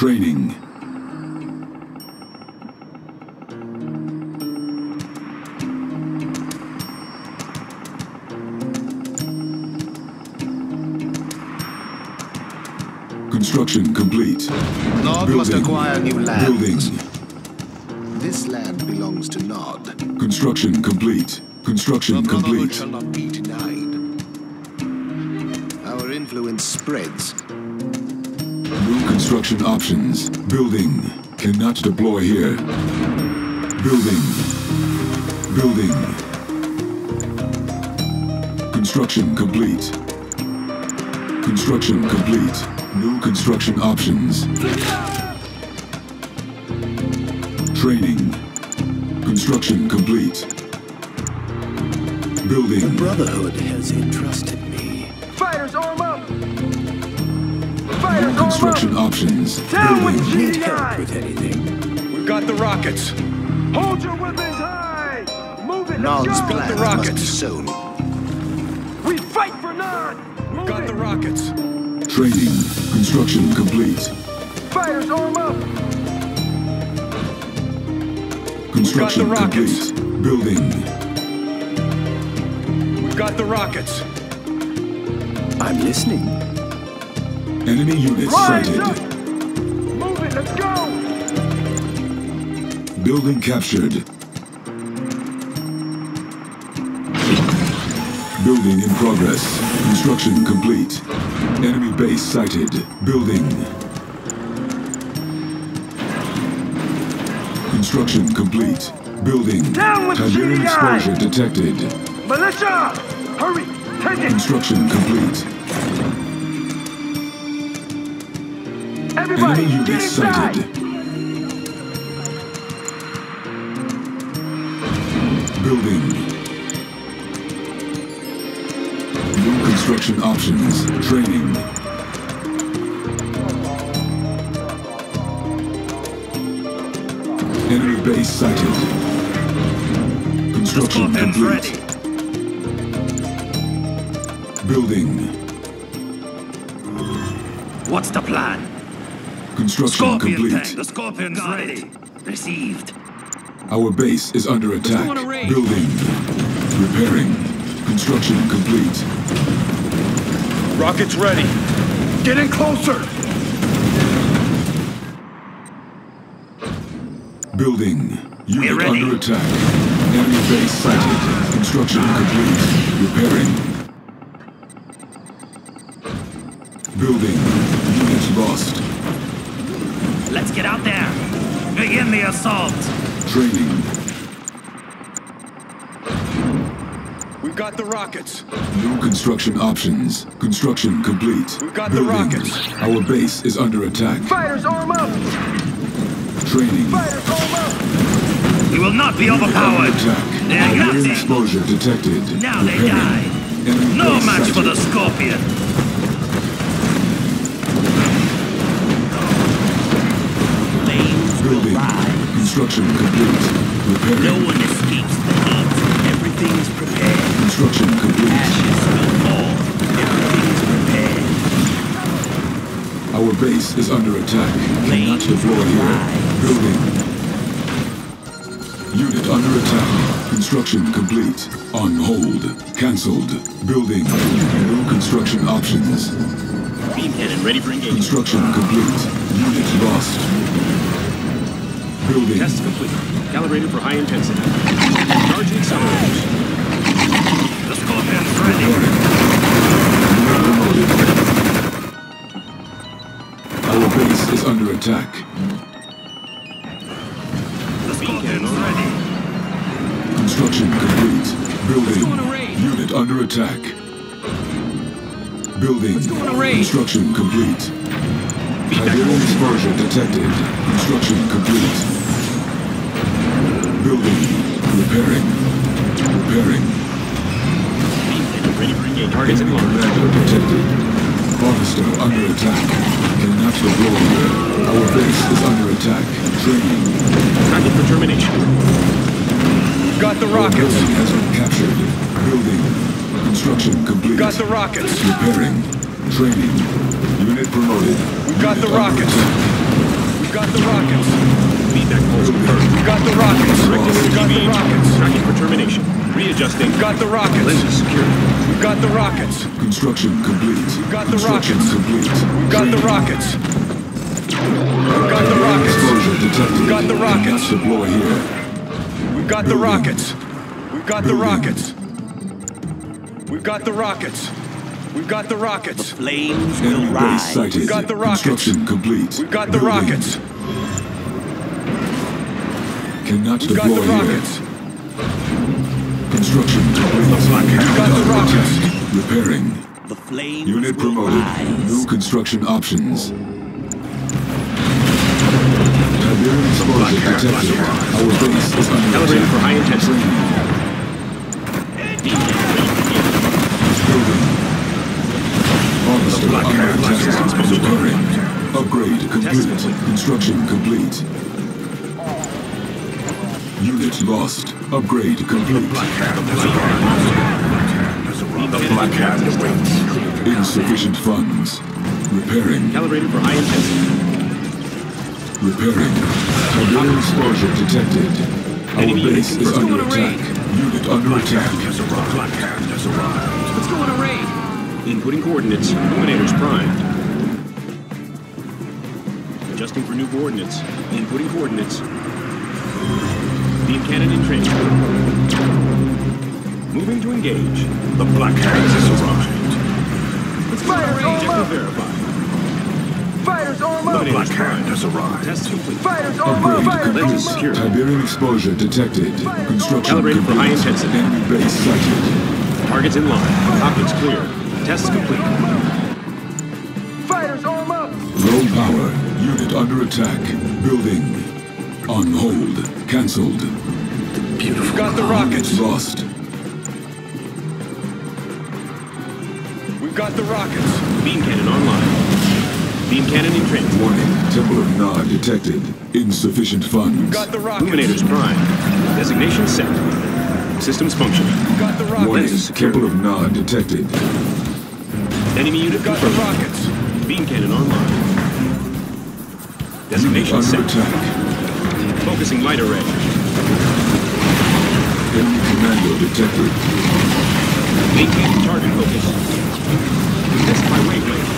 Training. Construction complete. Nod must acquire new Building. This land belongs to Nod. Construction complete. Construction The complete. shall not be denied. Our influence spreads. Construction options. Building. Cannot deploy here. Building. Building. Construction complete. Construction complete. New construction options. Training. Construction complete. Building. The Brotherhood has entrusted New construction up! options. Down with Building. Need help with anything? We've got the rockets. Hold your weapons high! Move it, Nod's let's go! got the plans must be rockets. sown. We fight for Nod! Move Got it! the rockets. Training. Construction complete. Fighters arm up! Construction rockets. complete. Building. We've got the rockets. I'm listening. Enemy units Rise sighted. up! Move it, let's go! Building captured. Building in progress. Construction complete. Enemy base sighted. Building. Construction complete. Building. Down with Tiberium exposure detected. Militia! Hurry! Take it! Construction complete. Everybody, Enemy get units inside! sighted. Building. New construction options. Training. Enemy base sighted. Construction complete. Building. What's the plan? Construction Scorpion complete. tank. The Scorpion's ready. Received. Our base is under attack. go on a raid. Building. Repairing. Construction complete. Rockets ready. Get in closer! Building. Unit ready. under attack. Enemy base sighted. Construction complete. Repairing. Building. Unit lost. Let's get out there. Begin the assault. Training. We've got the rockets. New construction options. Construction complete. We've got the rockets. Our base is under attack. Fighters arm up! Training. Fighters arm up! We will not be overpowered. attack. They are nothing. exposure detected. Now they Repairing. die. Enemy No base match for the. Scorpion. Construction complete. No one escapes the heat. Everything is prepared. Construction complete. Ashes will fall. Everything is prepared. Our base is under attack. Cannot Flames deploy here. Building. Unit under attack. Construction complete. On hold. Cancelled. Building. New construction options. Beam cannon ready for engagement. Construction complete. Unit lost. Building. Test complete. Calibrated for high intensity. Charging accelerators. The Scorpion's ready. Our base is under attack. The Scorpion's ready. Construction complete. Building. go on a raid. Unit under attack. Building. go on a raid. Construction complete. Tiberium dispersion detected. Construction complete. Building. Repairing. Repairing. Beam cannon ready for engagement. Targets at Enemy launch. commander detected. Harvester under attack. Cannot deploy here. Our base is under attack. Training. Target for termination. Got the rockets. building has been captured. Building. Construction complete. Got the rockets. Repairing. Training. Unit promoted. We've got Unit the rockets. attack. We got the rockets. Feedback pulse confirmed. We got the rockets. Directing We got the rockets. Tracking for termination. Readjusting. We got the rockets. Lenses secured. We got the rockets. Construction complete. got the Construction rockets. complete. We got the rockets. We got the rockets. Exposure detected. Got the rockets. Deploy here. We've got the rockets. We've got the rockets. We've got the rockets. We've got the rockets. The Flames will rise. sighted. We got the rockets. Construction complete. We got the Building. rockets. Cannot We deploy got the here. rockets. Construction complete. We got the Under rockets. Repairing. The flames Unit promoted. rise. New construction options. Tiberium explosion detected. Our base is under Calibrated for high intensity. Building. Harvester under attack. Repairing. Upgrade complete. Construction complete. Unit lost. Upgrade complete. The Black Hand awaits. Insufficient funds. Repairing. Calibrated for high intensity. Repairing. Tiberium explosion detected. Our Enemy base is under attack. Unit under attack. Hand has arrived. Black Hand has arrived. Let's go on a raid. Inputting coordinates. Illuminators primed. Adjusting for new coordinates. Inputting coordinates. Beam cannon in transit. Moving to engage. The Black Hand has arrived. Let's go on a Fighters raid. arm Objective up. verified. Fighters arm up! Illuminators primed. has arrived. Test complete. Fighters arm up! Upgrade Fighters Lenses complete. arm up! secured. Tiberium explosion detected. Construction Calibrated for high intensity. Enemy base sighted. Targets in line. Optics clear. Tests complete. Fighters arm up! Low power. Unit under attack. Building. On hold. Cancelled. We got the rockets. Lost. We've got the rockets. Beam cannon online. Beam cannon in transit. Warning. Temple of Nod detected. Insufficient funds. Got the rockets. Illuminators prime. Designation set. Systems functioning. We got the rockets. Warning. lenses. Temple of Nod detected. Enemy unit Got the rockets. Beam cannon online. Designation under set. attack. Focusing light array. Enemy commando detected. Maintain target focus. Test my wavelength.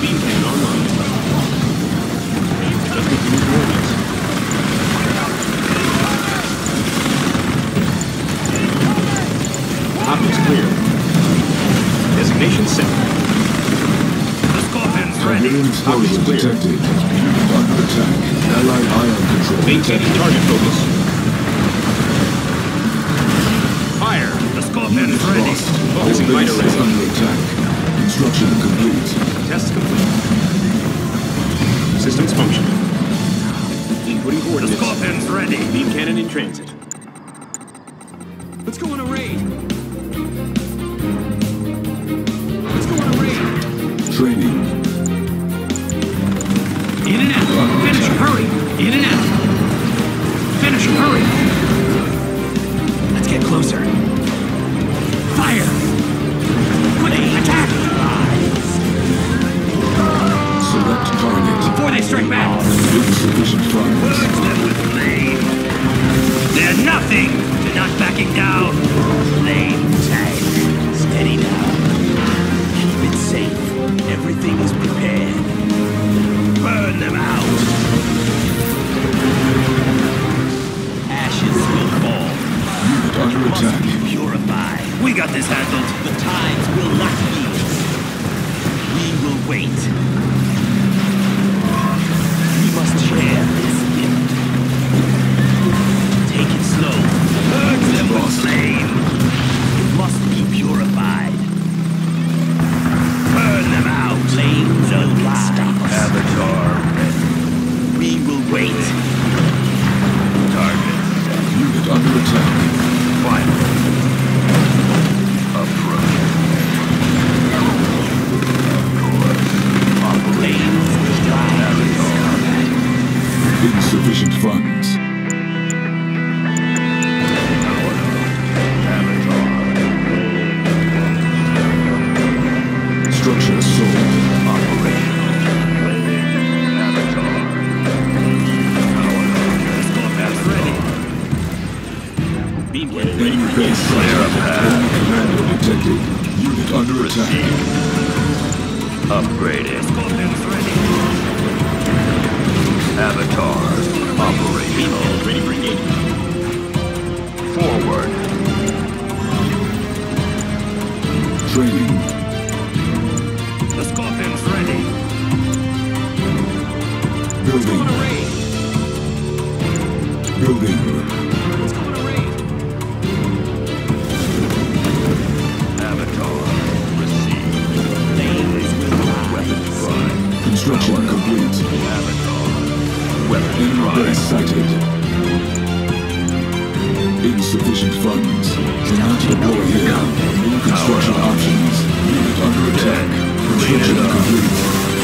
Beam online. Adjusting to new coordinates. Optics clear. Designation set. The ready. Tiberium explosion Optics clear. detected. Unit attack. Allied ion control Maintaining target focus. Fire. The scorpion's ready. Lost. Our Focusing base light is array. under attack. Construction complete. Test complete. Systems functioning. Inputting The coordinates. scorpion's ready. Beam cannon in transit. Let's go on a raid. Training. The Scorpion's ready. Building. Building. Avatar. Received. Weapons prime. Construction complete. Avatar. Weapons Enemy base sighted. Insufficient funds. Cannot deploy here. Construction options. Unit under attack. Construction complete.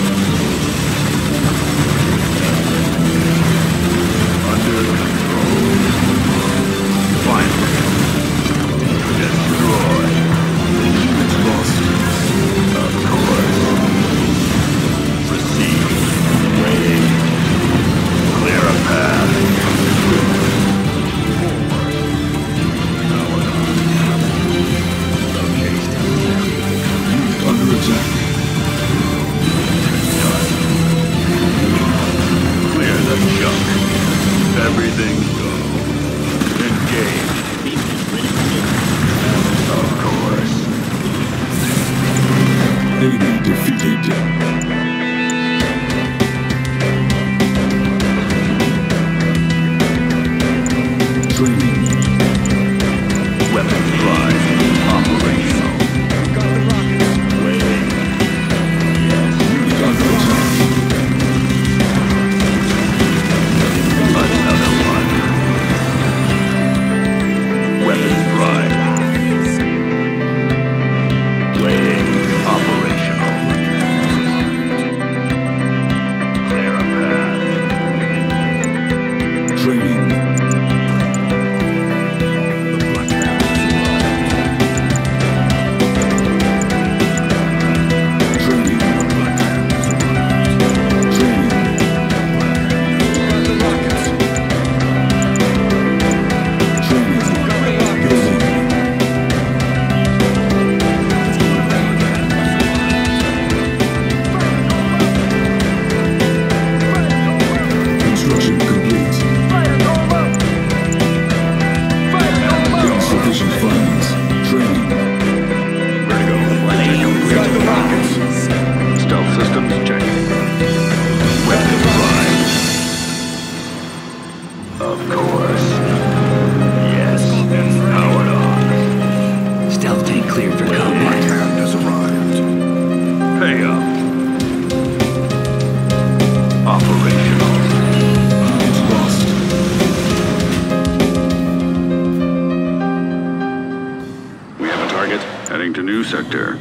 To new sector.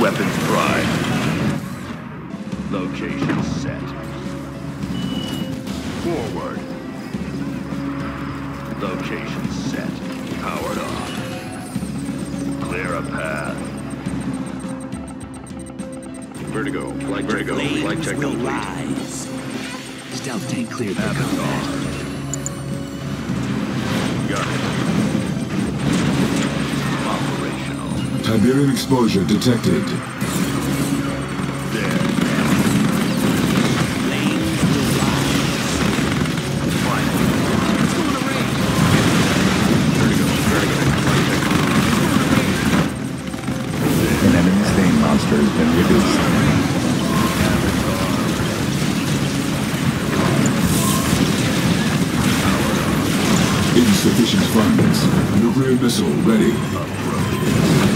Weapons prime. Location set. Forward. Location set. Powered on. Clear a path. Vertigo. Flight Vertigo. Complete. rise. Stealth tank cleared for combat. Has been reduced. Insufficient funds. Nuclear missile ready.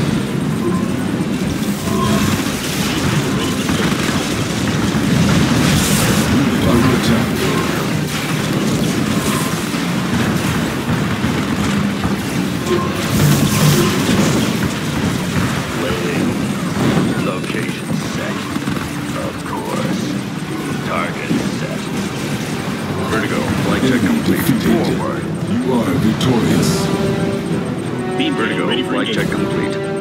Vertigo. Flight check complete. Forward. You are victorious. Beam Vertigo. ready for Flight check complete.